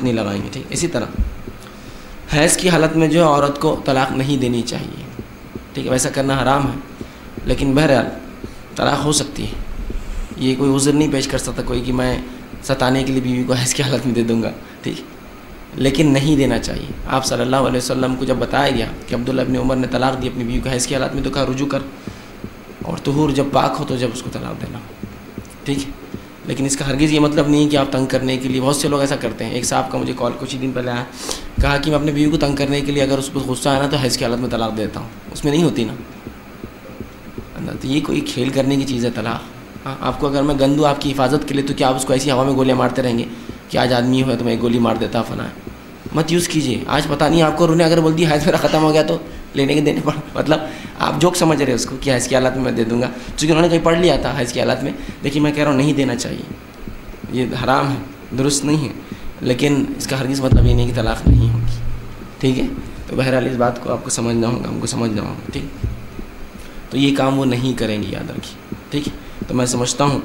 हाथ नहीं लगाएँगे, ठीक? इसी तरह। हैज़ की हालत में जो है, औरत को तलाक़ नहीं देनी चाहिए, ठीक है? वैसा करना हराम है, लेकिन बहरहाल तलाक़ हो सकती है। ये कोई उज़र नहीं पेश कर सकता कोई कि मैं सताने के लिए बीवी को हैज़ की हालत में दे दूँगा, ठीक? लेकिन नहीं देना चाहिए। आप सल्लल्लाहु अलैहि वसल्लम को जब बताया गया कि अब्दुल्ला इब्न उमर ने तलाक़ दी अपनी बीवी को हैज़ की हालत में तो कहा, रुजू कर। और तहूर जब पाक हो तो जब उसको तलाक़ देना, ठीक? है लेकिन इसका हरगिज़ ये मतलब नहीं है कि आप तंग करने के लिए, बहुत से लोग ऐसा करते हैं। एक साहब का मुझे कॉल कुछ ही दिन पहले आया, कहा कि मैं अपने बीवी को तंग करने के लिए अगर उसको गुस्सा आया ना तो हैज़ की हालत में तलाक़ देता हूँ। उसमें नहीं होती ना। तो ये कोई खेल करने की चीज़ है, तलाक़। हाँ आपको अगर मैं गंदू आपकी हिफाजत के लिए तो क्या आप उसको ऐसी हवा में गोलियाँ मारते रहेंगे कि आज आदमी हो तो मैं एक गोली मार देता फना मत यूज़ कीजिए। आज पता नहीं आपको उन्होंने अगर बोल दिया हैज़ मेरा ख़त्म हो गया तो। लेने के देने पड़ मतलब आप जोक समझ रहे उसको कि हैज़ की हालत में मैं दे दूँगा। चूँकि उन्होंने कहीं पढ़ लिया था हैज़ की हालत में। देखिए, मैं कह रहा हूँ, नहीं देना चाहिए। ये हराम है, दुरुस्त नहीं है। लेकिन इसका हरगिज़ मतलब ये नहीं कि तलाक़ नहीं होगी। ठीक है? तो बहरहाल, इस बात को आपको समझना होगा, हमको समझना होगा। ठीक? तो ये काम वो नहीं करेंगी, याद रखिए। ठीक? है तो मैं समझता हूँ